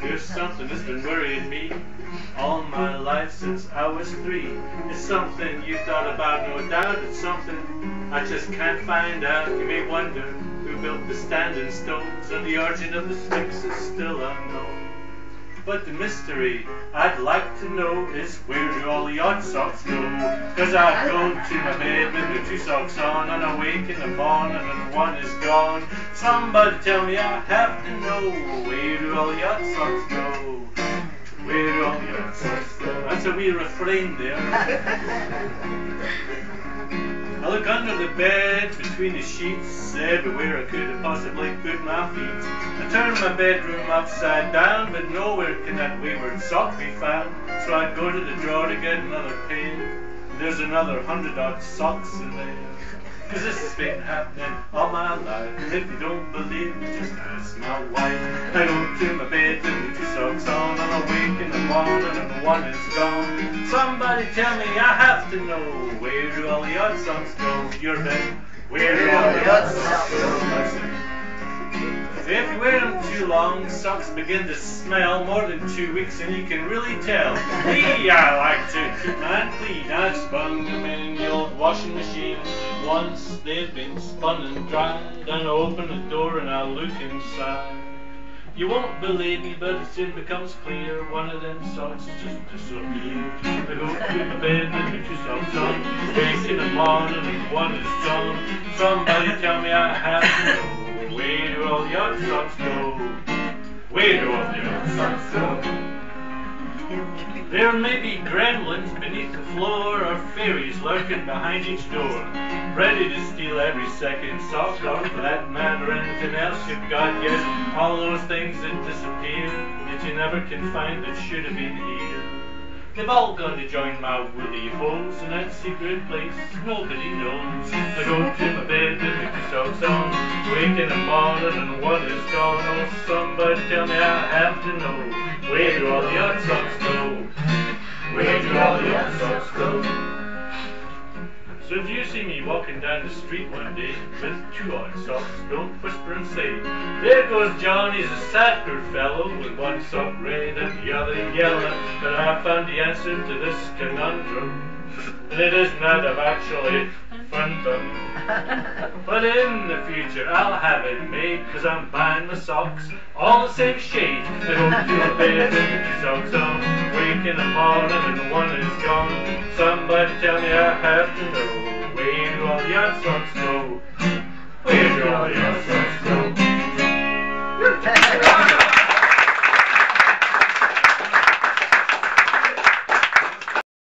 Here's something that's been worrying me all my life since I was three. It's something you thought about, no doubt. It's something I just can't find out. You may wonder who built the standing stones, and the origin of the Sphinx is still unknown. But the mystery I'd like to know is where do all the odd socks go? Cause I go to my bed with the two socks on and I wake in the morning and one is gone. Somebody tell me I have to know where do all the odd socks go? Where do all the odd socks go? That's a wee refrain there. Look under the bed, between the sheets, everywhere I could have possibly put my feet. I turn my bedroom upside down, but nowhere can that wayward sock be found. So I'd go to the drawer to get another pair. There's another hundred odd socks in there. Cause this has been happening all my life. And if you don't believe me, just ask my wife. I go to my bed with two socks on, and I wake and one is gone. Somebody tell me I have to know where do all the odd socks go? Your bed. Where do all the odd socks go? If you wear them too long, socks begin to smell more than two weeks, and you can really tell. Me, I like to keep mine clean. I spun them in the old washing machine. Once they've been spun and dried, and I open the door and I look inside. You won't believe me, but it soon becomes clear one of them socks just disappeared. I go to my bed and put socks on, wake in the morning and one is gone. Somebody tell me I have to know where do all the odd socks go? Where do all the odd socks go? There may be gremlins beneath the floor or fairies lurking behind each door, ready to steal every second sock or for that matter anything else you've got. Yes, all those things that disappear that you never can find that should have been here. They've all gone to join my woolly foes in that secret place nobody knows. I go to my bed and make socks on, wake in the morning and one is gone. Oh, somebody tell me I have to know. Where do all the odd socks go? Where do all the odd socks go? So if you see me walking down the street one day with two odd socks, don't whisper and say, There goes John, he's a sad poor fellow, with one sock red and the other yellow. But I found the answer to this conundrum, and it is not that of actually fun done. But in the future I'll have it made, cause I'm buying my socks all the same shade. I go to a and put your socks on, wake in the morning and one is gone. Somebody tell me I have to know, where do all the odd socks go? Where do all the odd socks go?